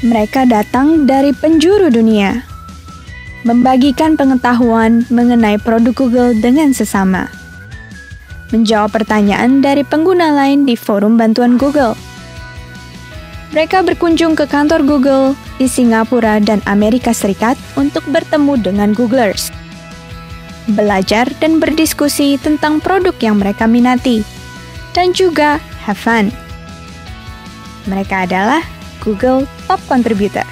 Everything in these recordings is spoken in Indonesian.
Mereka datang dari penjuru dunia, membagikan pengetahuan mengenai produk Google dengan sesama, menjawab pertanyaan dari pengguna lain di forum bantuan Google. Mereka berkunjung ke kantor Google di Singapura dan Amerika Serikat untuk bertemu dengan Googlers, belajar dan berdiskusi tentang produk yang mereka minati, dan juga have fun. Mereka adalah Google Top Contributor.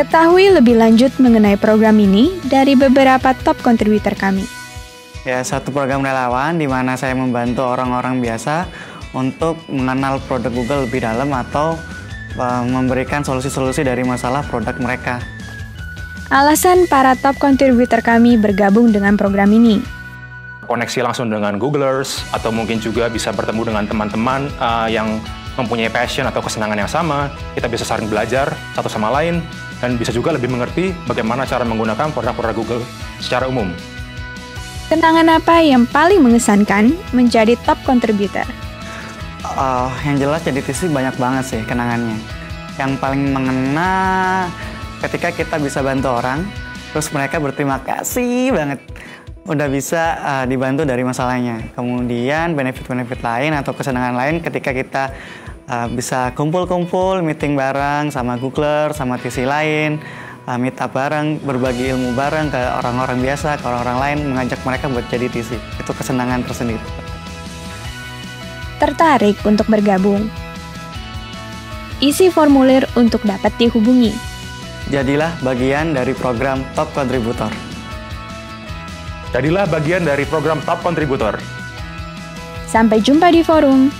Ketahui lebih lanjut mengenai program ini dari beberapa top contributor kami. Ya, satu program relawan di mana saya membantu orang-orang biasa untuk mengenal produk Google lebih dalam atau uh, memberikan solusi-solusi dari masalah produk mereka. Alasan para top contributor kami bergabung dengan program ini. Koneksi langsung dengan Googlers atau mungkin juga bisa bertemu dengan teman-teman uh, yang mempunyai passion atau kesenangan yang sama, kita bisa saling belajar satu sama lain, dan bisa juga lebih mengerti bagaimana cara menggunakan produk-produk Google secara umum. Kenangan apa yang paling mengesankan menjadi top contributor? Uh, yang jelas jadi TC banyak banget sih kenangannya. Yang paling mengena ketika kita bisa bantu orang, terus mereka berterima kasih banget udah bisa uh, dibantu dari masalahnya. Kemudian benefit-benefit lain atau kesenangan lain ketika kita uh, bisa kumpul-kumpul, meeting bareng sama Googler, sama TC lain, uh, meet up bareng, berbagi ilmu bareng ke orang-orang biasa, ke orang-orang lain, mengajak mereka buat jadi TC. Itu kesenangan tersendiri. Tertarik untuk bergabung? Isi formulir untuk dapat dihubungi. Jadilah bagian dari program Top Contributor. Jadilah bagian dari program Top Contributor. Sampai jumpa di forum.